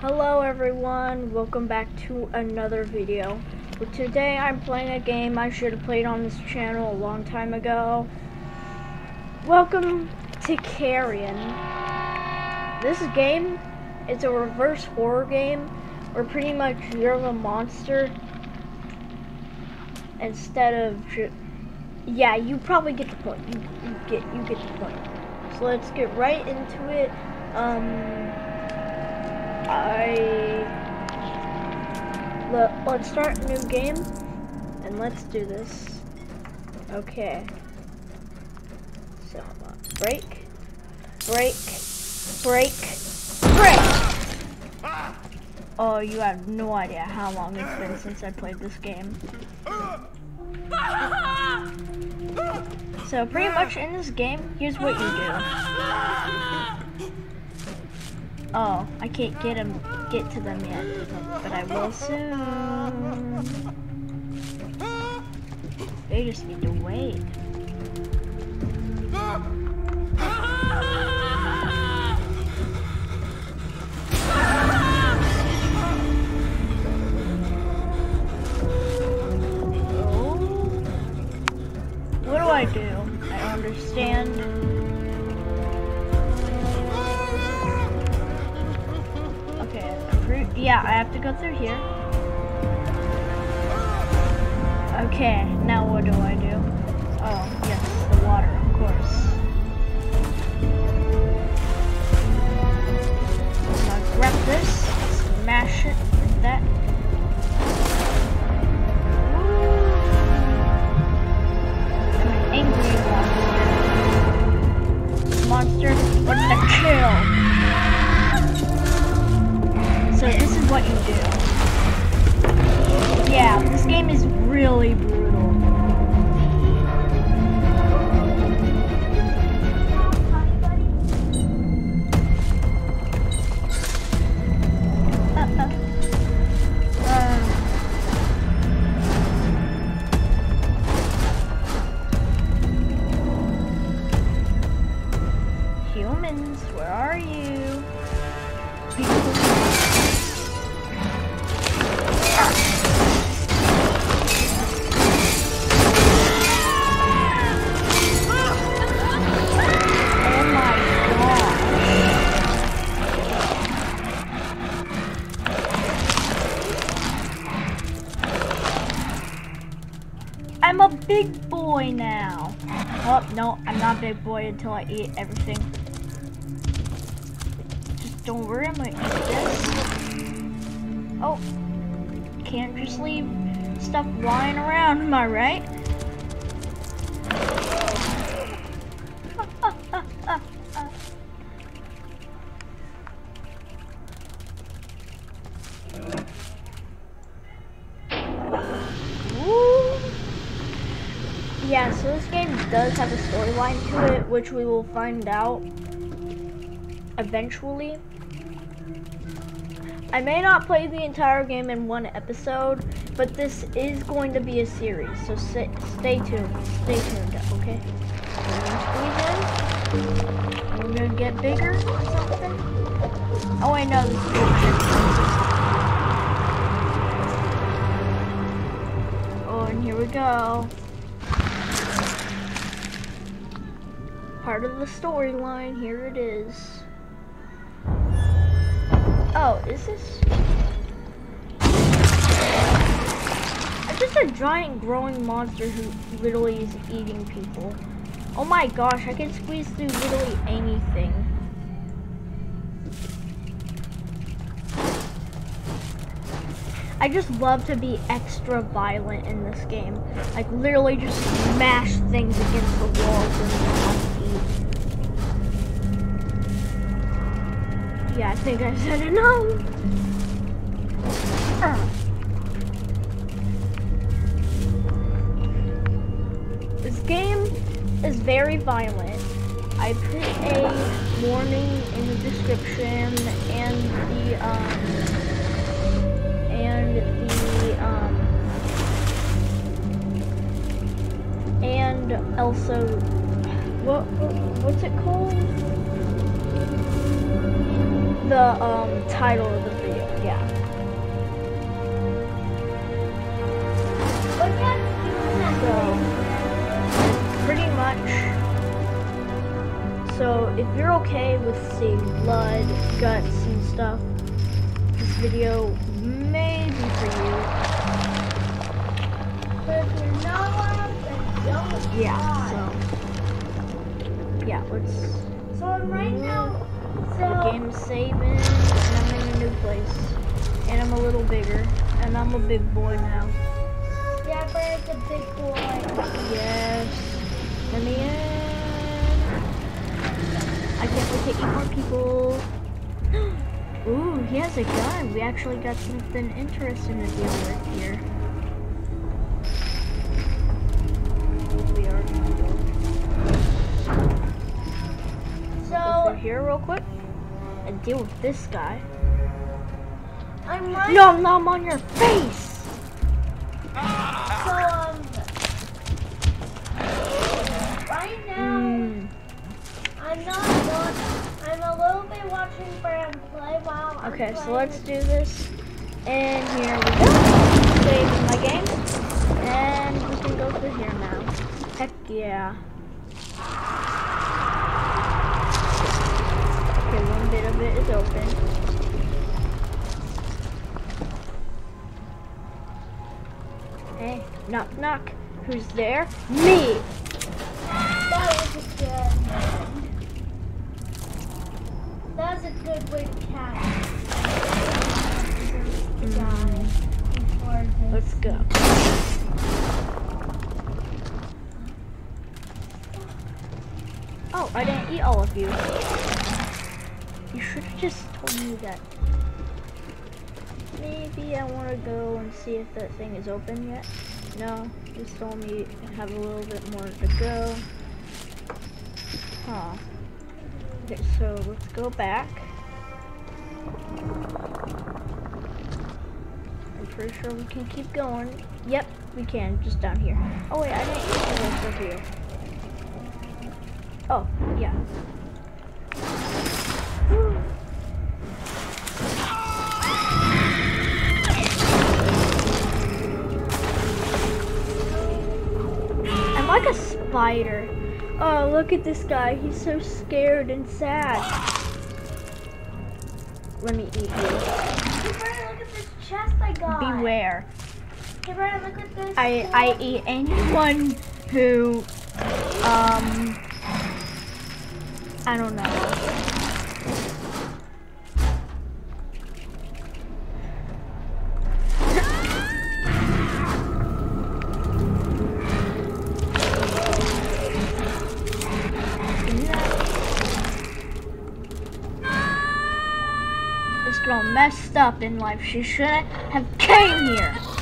Hello everyone, welcome back to another video. But today I'm playing a game I should have played on this channel a long time ago. Welcome to Carrion. This game is a reverse horror game where pretty much you're the monster instead of yeah, you probably get the point. You, you get you get the point. So let's get right into it. Um I let, let's start a new game and let's do this. Okay. So. Break, break, break, break. Oh, you have no idea how long it's been since I played this game. So pretty much in this game, here's what you do. Oh, I can't get him, get to them yet, but I will soon. They just need to wait. Oh. What do I do? I understand. Yeah, I have to go through here. Okay, now what do I do? Game is really brutal. I'm a big boy now. Oh, no, I'm not a big boy until I eat everything. Just don't worry, I'm gonna eat this. Oh, can't just leave stuff lying around, am I right? Storyline to it, which we will find out eventually. I may not play the entire game in one episode, but this is going to be a series, so stay, stay tuned. Stay tuned, okay? We're gonna gonna get bigger or something. Oh, I know this is Oh, and here we go. Part of the storyline. Here it is. Oh, is this? It's just a giant growing monster who literally is eating people. Oh my gosh, I can squeeze through literally anything. I just love to be extra violent in this game. Like literally just smash things against the walls Yeah, I think I said it enough. This game is very violent. I put a warning in the description and the um and the um and also what, what what's it called? the um, title of the video. Yeah. What can you do in that So, pretty much. So, if you're okay with seeing blood, guts, and stuff, this video may be for you. But if you're not, then don't Yeah, so. Yeah. So right now, The so game's saving, and I'm in a new place. And I'm a little bigger, and I'm a big boy now. Dapper is a big boy. Yes. Let me in. I can't wait to eat more people. Ooh, he has a gun. We actually got something interesting to deal with here. Here real quick and deal with this guy. I'm right. Nom nom on your face! So um, right now Mm. I'm not watching. I'm a little bit watching Bram play while I'm Okay, so let's do this. And here we go. Save my game. And we can go through here now. Heck yeah. Okay, one bit of it is open. Hey, knock knock. Who's there? Me! That was a good. That was a good way to catch. Mm, guy before this. let's go. Oh, I didn't eat all of you. Maybe I want to go and see if that thing is open yet. No, just told me I have a little bit more to go. Huh. Okay, so let's go back. I'm pretty sure we can keep going. Yep, we can, just down here. Oh wait, I didn't eat the of you. Oh, yeah. Spider. Oh, look at this guy. He's so scared and sad. Let me eat you. I. Beware. I, I eat anyone who, um, I don't know. Up in life. She shouldn't have came here.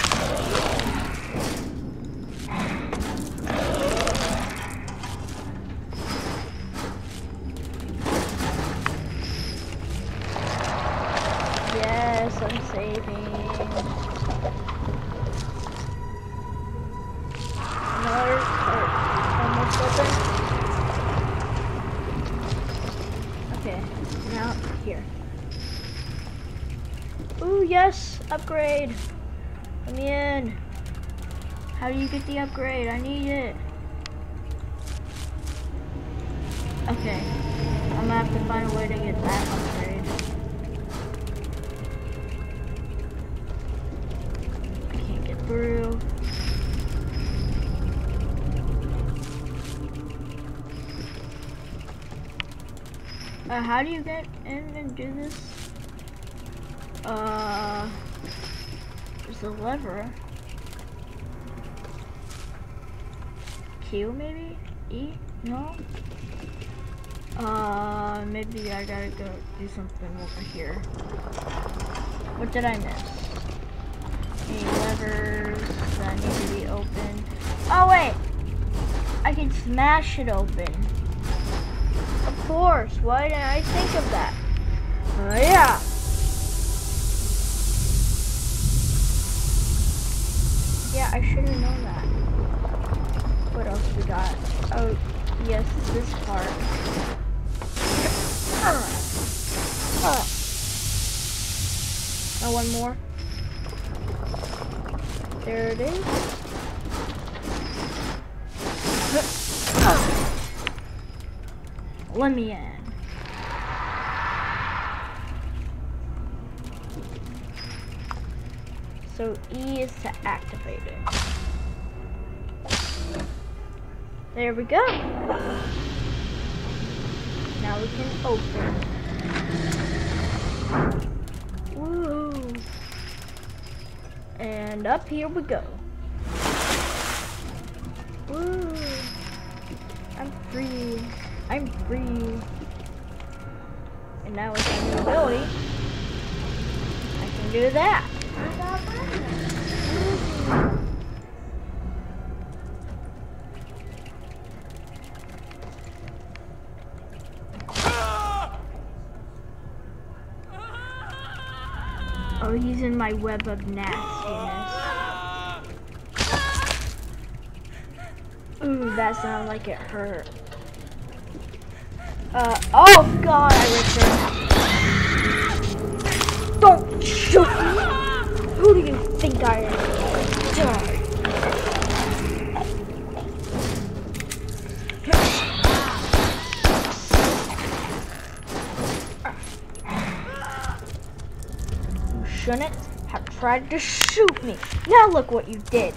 Ooh, yes, upgrade. Let me in. How do you get the upgrade? I need it. Okay, I'm gonna have to find a way to get that upgrade. I can't get through. Uh, how do you get in and do this? Uh, there's a lever. Q maybe? E? No? Uh, maybe I gotta go do something over here. What did I miss? Any levers that need to be open? Oh wait! I can smash it open. Of course, why didn't I think of that? Oh yeah! Yeah, I should have known that. What else we got? Oh, yes, this part. Uh, uh. Oh, one more. There it is. Let me in. So E is to activate it. There we go. Now we can open. Woo! And up here we go. Woo! I'm free. I'm free. And now with my ability, I can do that. I got one. Oh, he's in my web of nastiness. Ooh, that sounded like it hurt. Uh, oh god, I returned. Don't shoot me! Who do you think I am? Die. Shouldn't have tried to shoot me. Now look what you did.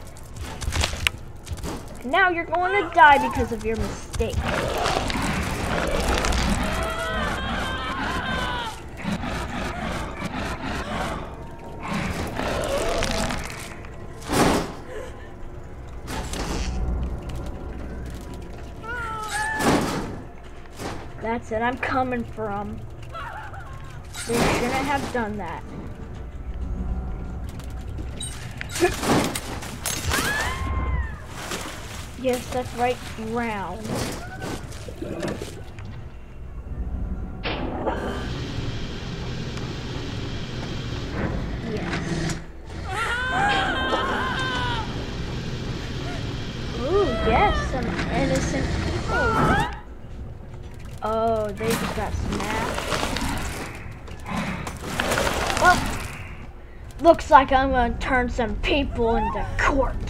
Now you're going to die because of your mistake. That's it, I'm coming from. They shouldn't have done that. Yes, that's right, round. Looks like I'm gonna turn some people into corpses.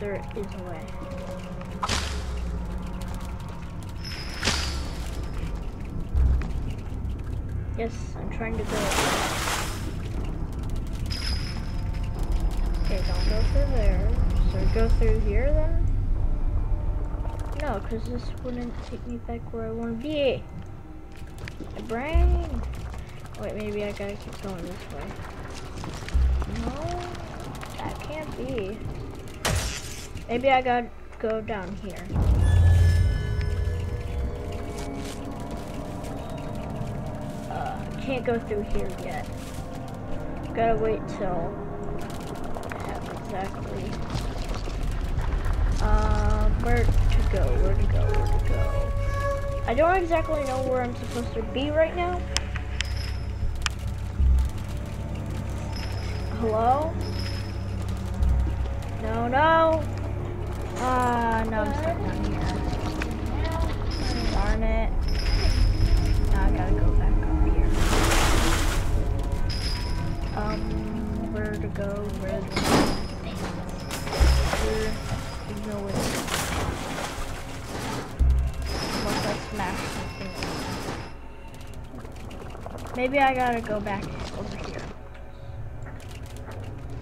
There is a way. Yes, I'm trying to go. Okay, don't go through there. So go through here then? No, because this wouldn't take me back where I want to be. My brain. Wait, maybe I gotta keep going this way. No, that can't be. Maybe I gotta go down here. Uh, can't go through here yet. Gotta wait till exactly. Um, where to go? Where to go? Where to go? I don't exactly know where I'm supposed to be right now. Hello? No, no. Ah, no, I'm stuck down here. Darn it. Now I gotta go back up here. Um, where to go? Where to go? Here. There's no way. Unless I smash something. Maybe I gotta go back over here.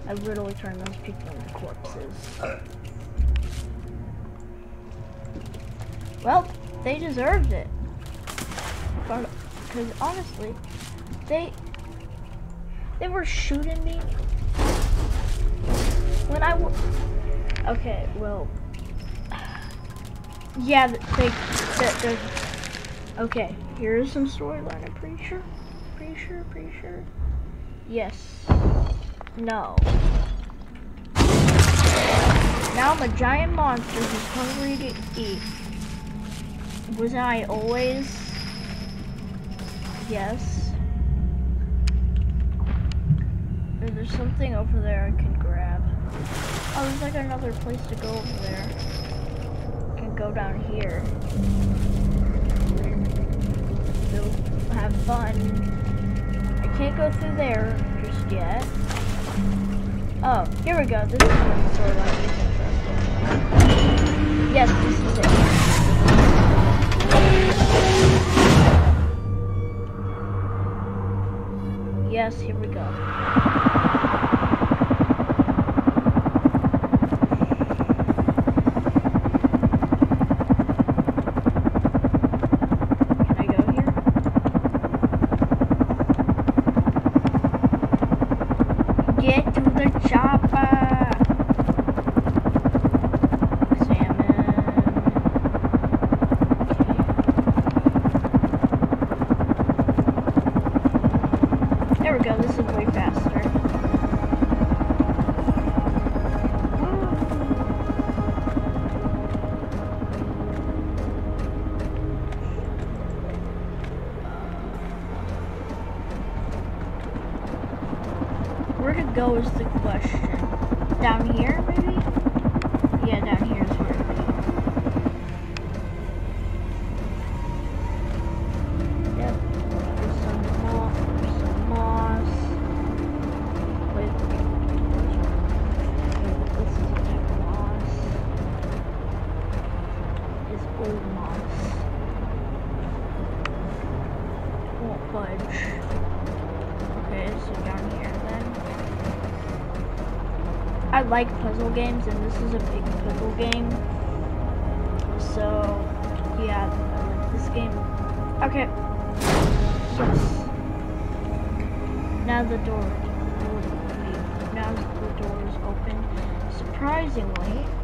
I literally turned those people into corpses. Well, they deserved it. Because honestly, they they were shooting me when I w okay, well, yeah, they, they, okay. Here's some storyline. I'm pretty sure, pretty sure, pretty sure. Yes. No. Now I'm a giant monster who's hungry to eat. Was I always? Yes. There's something over there I can grab. Oh, there's like another place to go over there. I can go down here. So have fun. I can't go through there just yet. Oh, here we go. This is one sort of interesting. Yes, this is it. Yes, here we go. like puzzle games, and this is a big puzzle game. So, yeah, like this game. Okay. Yes. Now the door. Now the door is open. Surprisingly.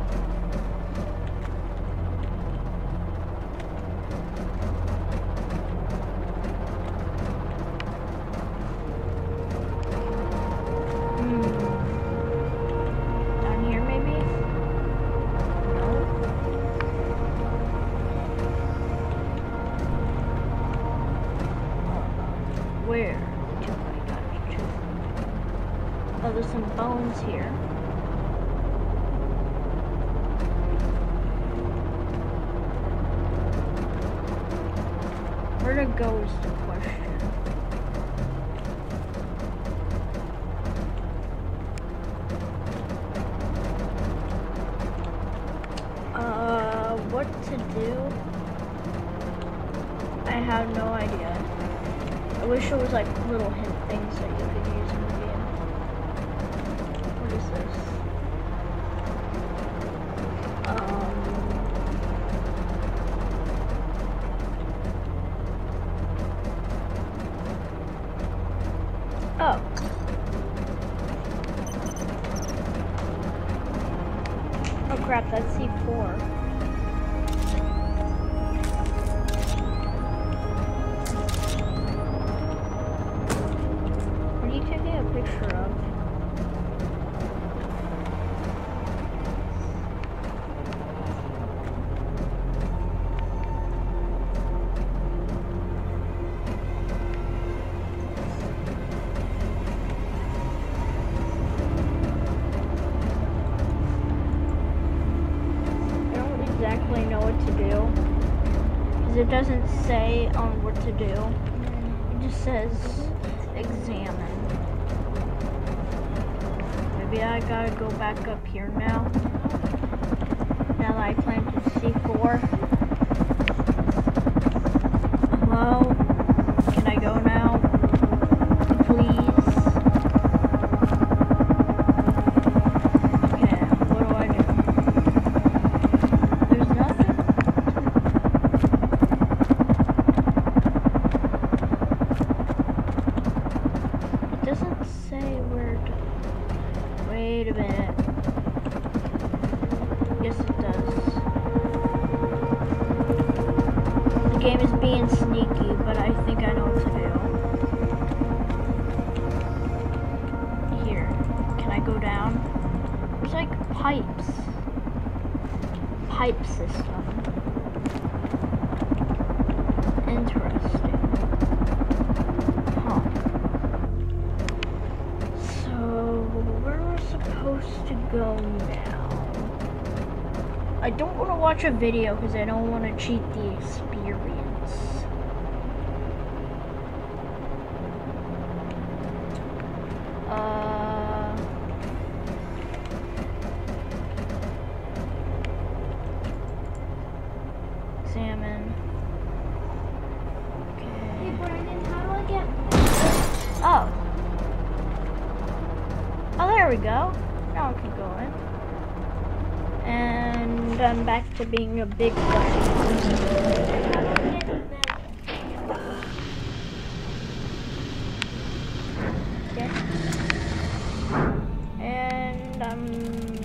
No idea. I wish there was like little hint things that you could use in the game. What is this? Um. Watch a video because I don't want to cheat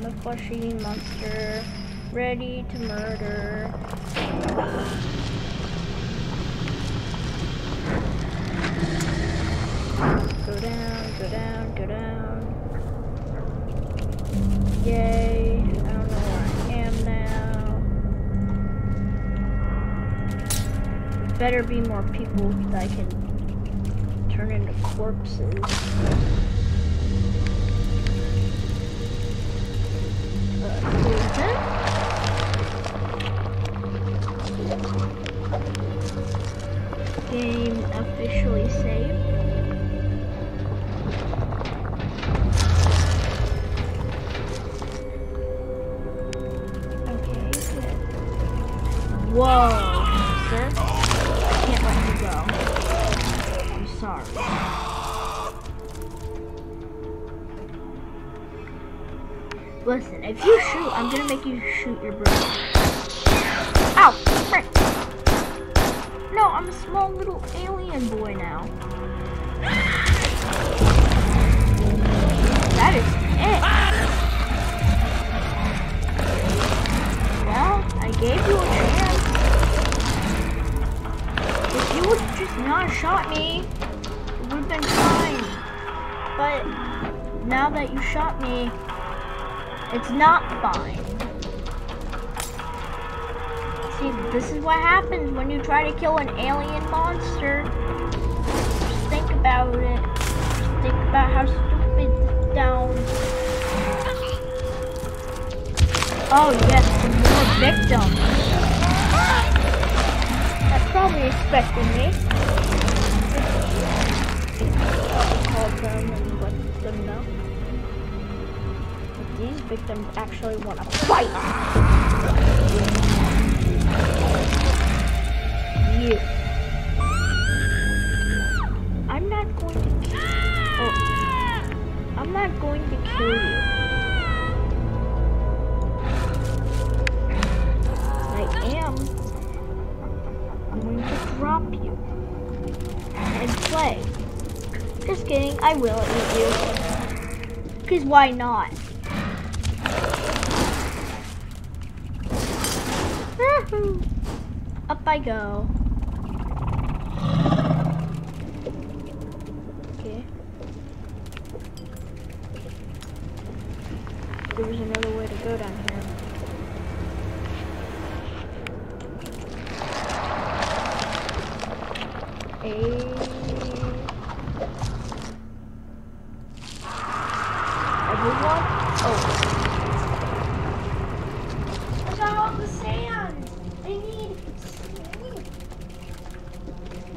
I'm a fleshy monster ready to murder. Go down, go down, go down. Yay. I don't know where I am now. Better be more people that I can turn into corpses. But now that you shot me, it's not fine. See, this is what happens when you try to kill an alien monster. Just think about it. Just think about how stupid this sounds. Oh yes, more victims. That's probably expecting me. Them and let them know. But these victims actually want to fight. You. I'm not going to kill oh, I'm not going to kill you. I will eat you. Because why not? Up I go. Okay. There's another way to go down here. A. Everyone? Oh. I got all the sand. I need sand.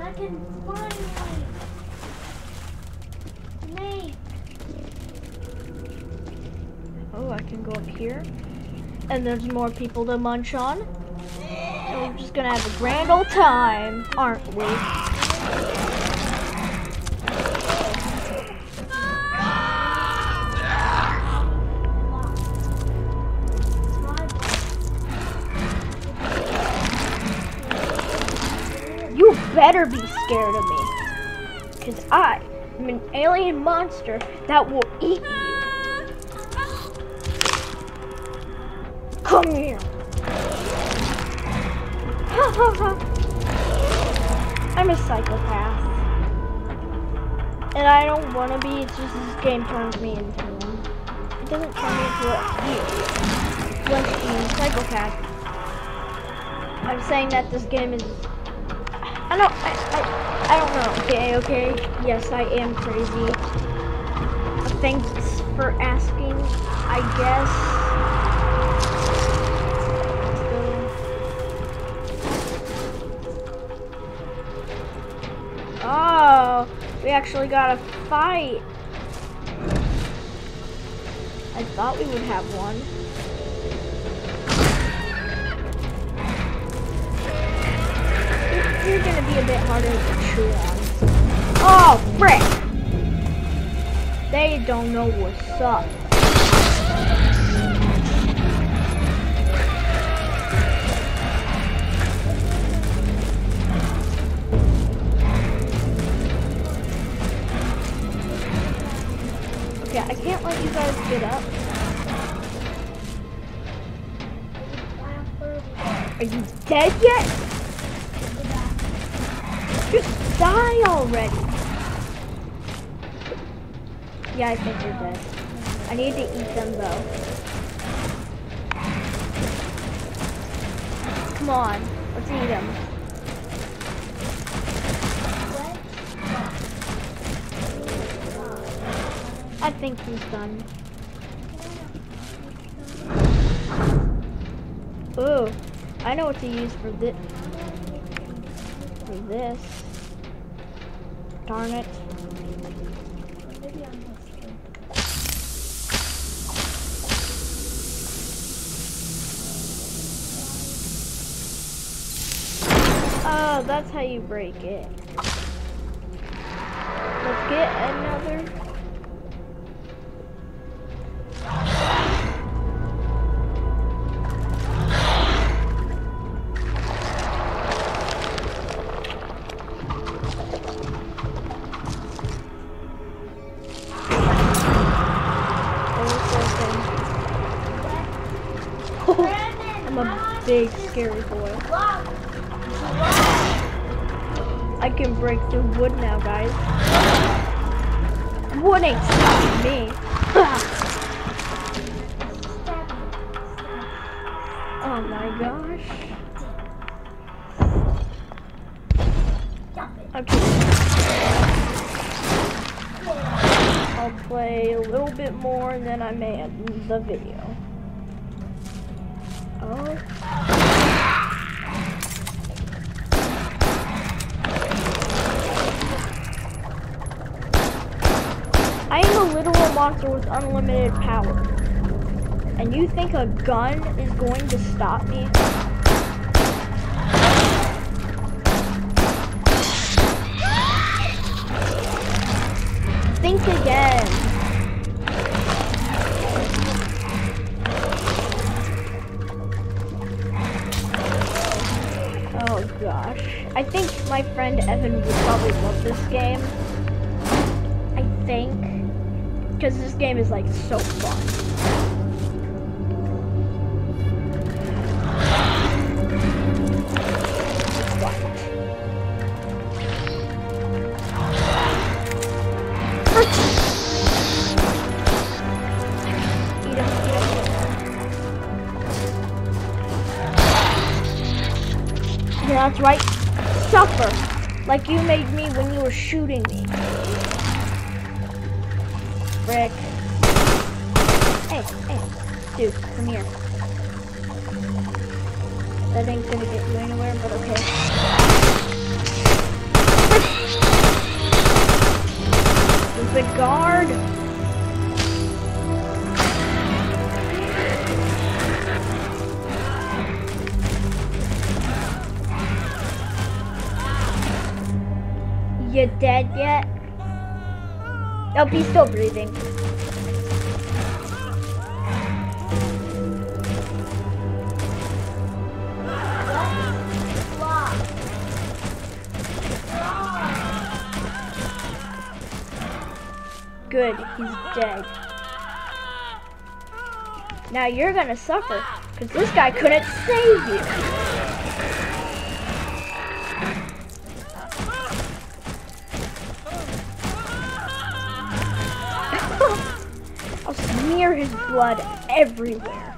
I can finally make. Oh, I can go up here. And there's more people to munch on. And we're just gonna have a grand old time, aren't we? You better be scared of me. Because I am an alien monster that will game turns me into. It doesn't turn me into a you. Psychopath. I'm saying that this game is I don't I, I, I don't know. Okay, okay. Yes, I am crazy. Thanks for asking, I guess. Oh, we actually got a fight. I thought we would have one. You're gonna be a bit harder to chew on. Oh, frick! They don't know what's up. Get up. Are you dead yet? Just die already. Yeah, I think you're dead. I need to eat them though. Come on, let's eat them. I think he's done. Know what to use for this. For this. Darn it. Oh, that's how you break it. Let's get another. I may end the video. Oh. I am a literal monster with unlimited power. And you think a gun is going to stop me? I think my friend Evan would probably love this game. I think. Because this game is like so fun. That's right. Like you made me when you were shooting me. Frick. Hey, hey. Dude, come here. Oh, he's still breathing. Good, he's dead. Now you're gonna suffer. Because this guy couldn't save you. Smear his blood everywhere.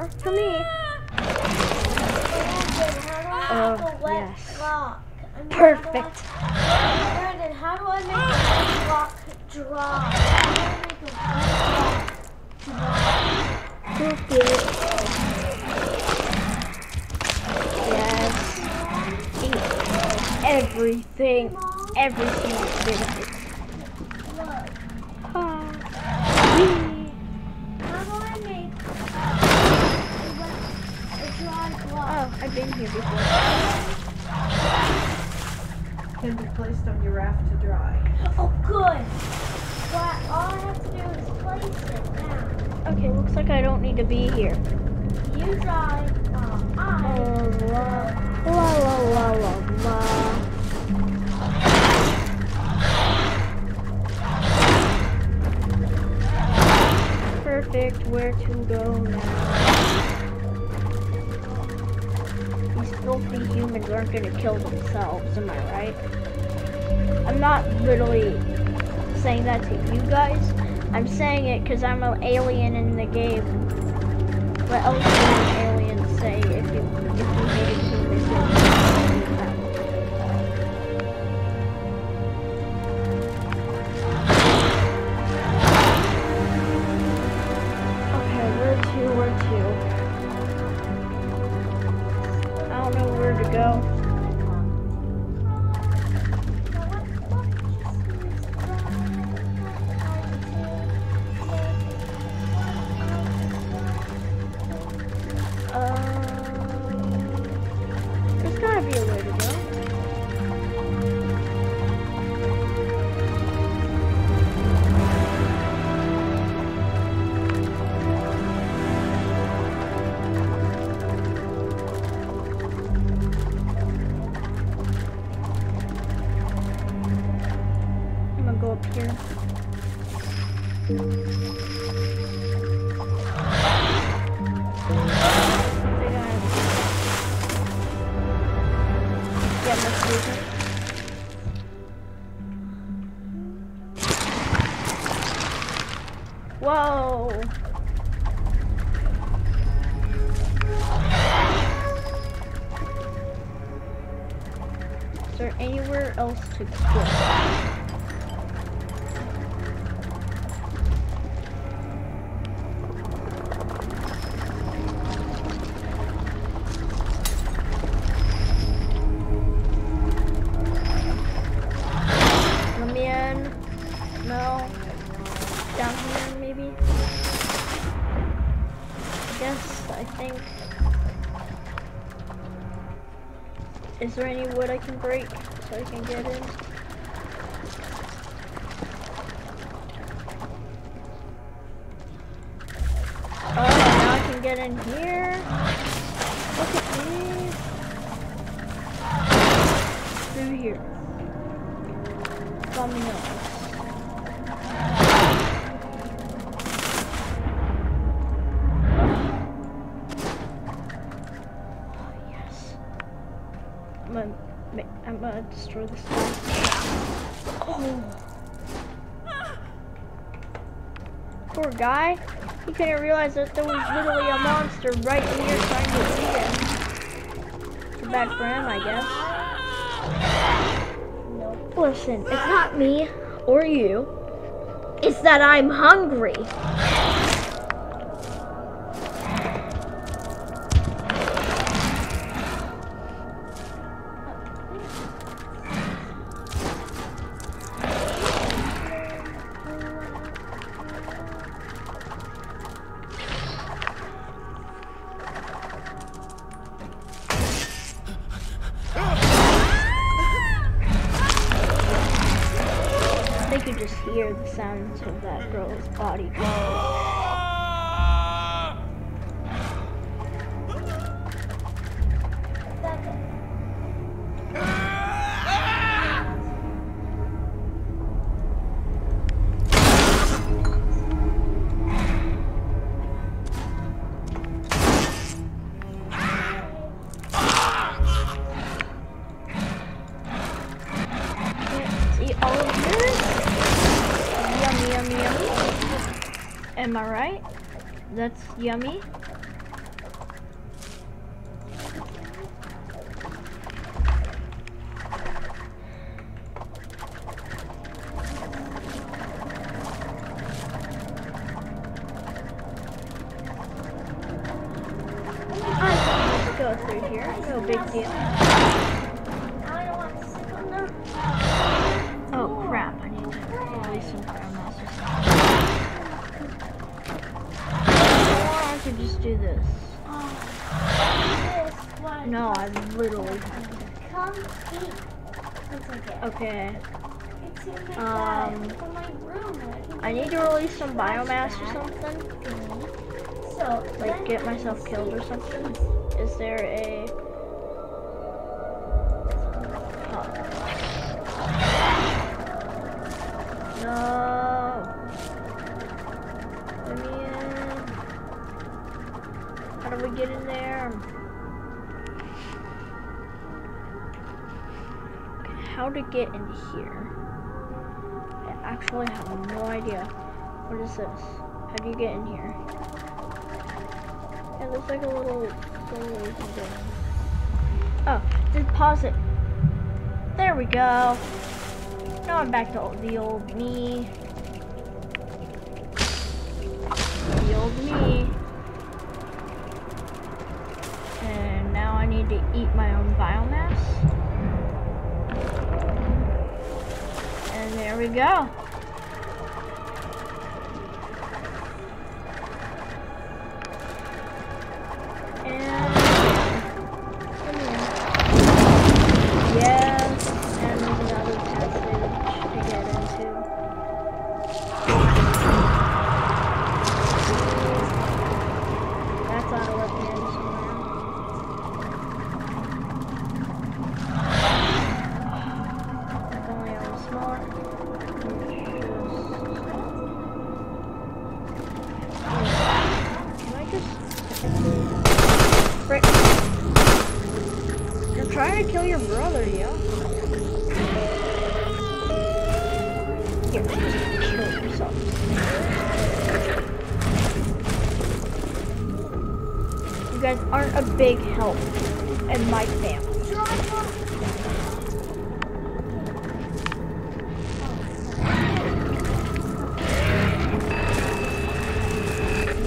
More for me. Can be placed on your raft to dry. Oh, good. Well, all I have to do is place it now. Okay, looks like I don't need to be here. You dry, while Oh, um, I. la la la la la. Perfect. Where to go now? Humans aren't gonna kill themselves, am I right? I'm not literally saying that to you guys. I'm saying it because I'm an alien in the game. What else there any wood I can break so I can get in? Oh, now I can get in here. Look at me. Through here. Dominoes. Destroy this guy. Oh. Poor guy. He couldn't realize that there was literally a monster right here trying to eat him. Too bad for him, I guess. Listen, it's not me or you. It's that I'm hungry. Am I right? That's yummy. Myself killed or something. Is there a... No! Let me in. How do we get in there? How to get in here? I actually have no idea. What is this? How do you get in here? It looks like a little thing. Oh, deposit. There we go. Now I'm back to the old me. The old me. And now I need to eat my own biomass. And there we go.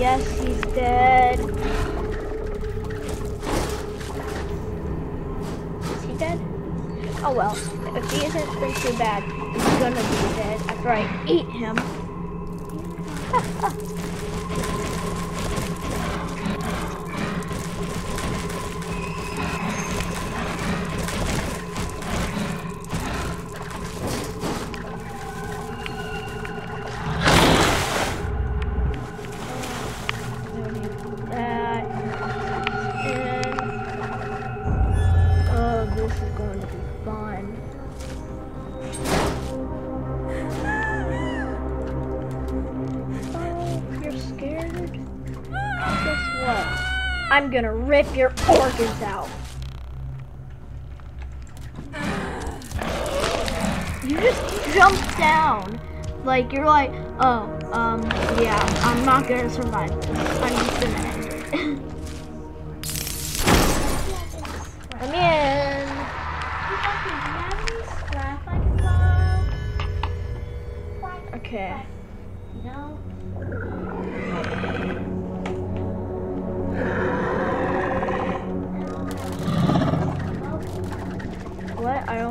Yes, he's dead. Is he dead? Oh well, if he isn't, then too bad. He's gonna be dead after I eat him. gonna rip your organs out. You just jumped down. Like you're like, oh, um, yeah, I'm not gonna survive this. I'm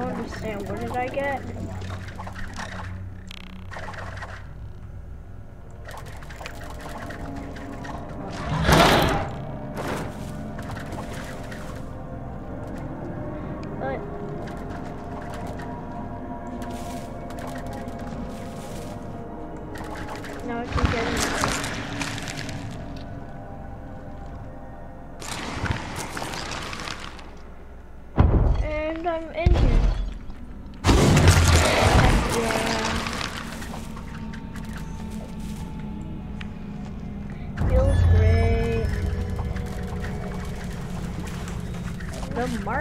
don't understand. What did I get? Ooh,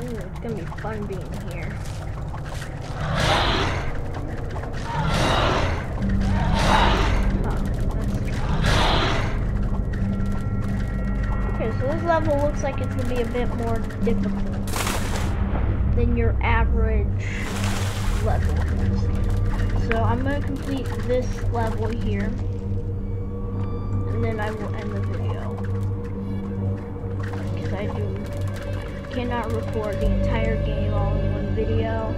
it's gonna be fun being here. Okay, so this level looks like it's gonna be a bit more difficult than your average level. So I'm gonna complete this level here, record the entire game all in one video.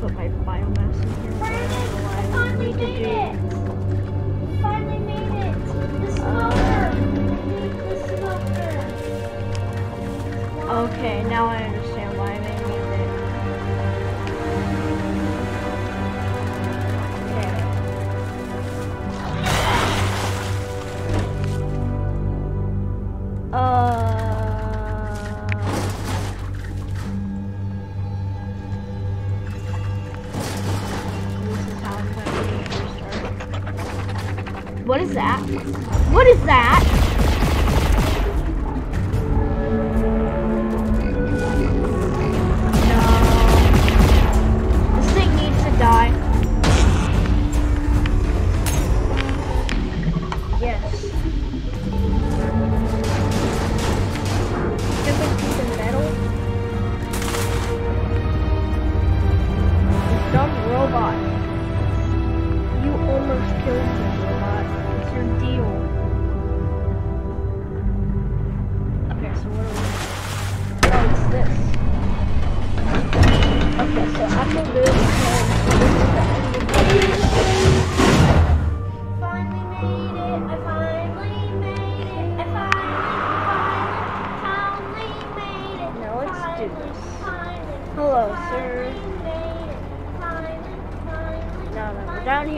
Put my biomass in here. but I don't know why I Finally made it! Finally made it! The smoker! The smoker! Okay, now I understand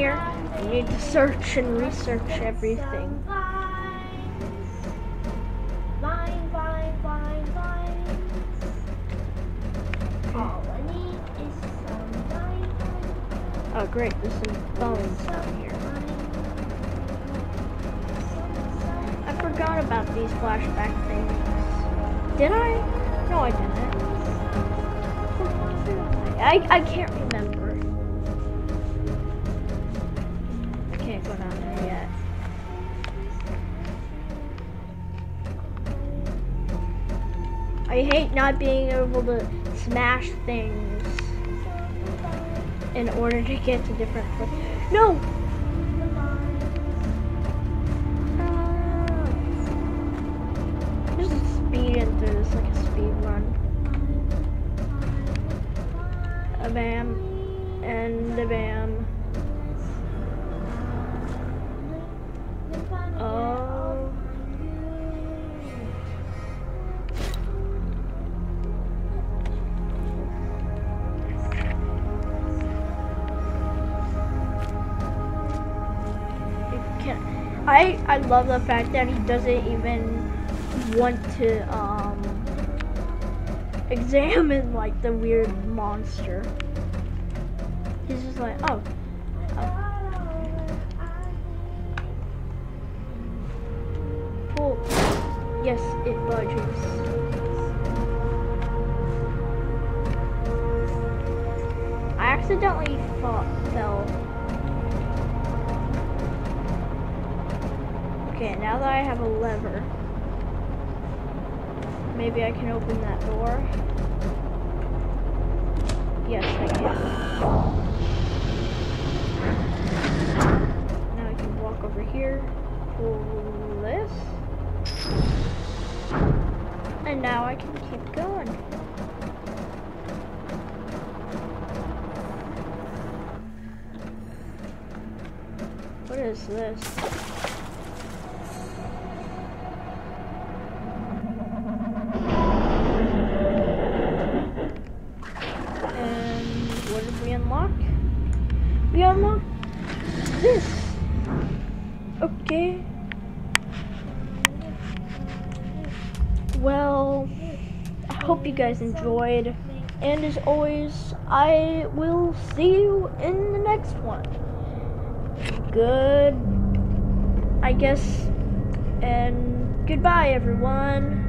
here, we need to search and research everything. Oh great, there's some bones down here. I forgot about these flashback things. Did I? No, I didn't. I, I can't I hate not being able to smash things in order to get to different places. No! Love the fact that he doesn't even want to um examine like the weird monster. He's just like, oh, cool. Yes, it budges. I accidentally fought, fell. Okay, now that I have a lever, maybe I can open that door. Yes, I can. Now I can walk over here, pull this, and now I can keep going. What is this? Enjoyed. And as always, I will see you in the next one. Good, I guess, and goodbye, everyone.